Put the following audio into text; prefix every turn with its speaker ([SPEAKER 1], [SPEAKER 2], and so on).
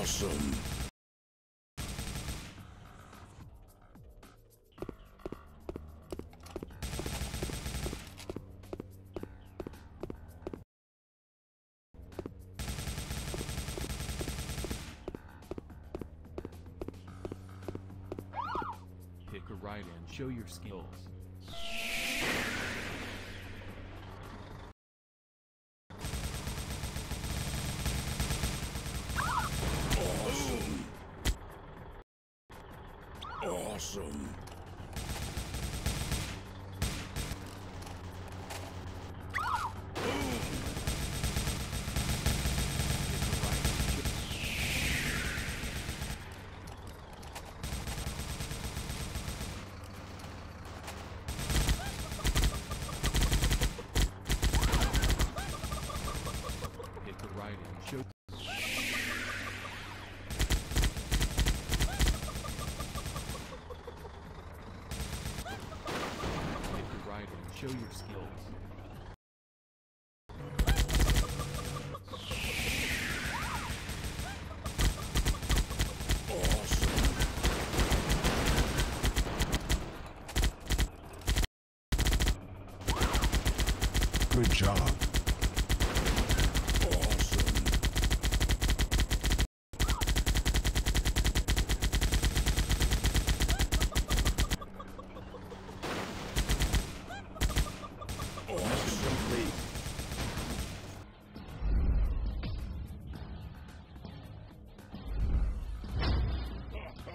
[SPEAKER 1] Awesome.
[SPEAKER 2] Pick a right and show your skills.
[SPEAKER 1] Awesome.
[SPEAKER 2] Show your skills.
[SPEAKER 3] Good job.